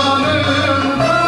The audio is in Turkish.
canım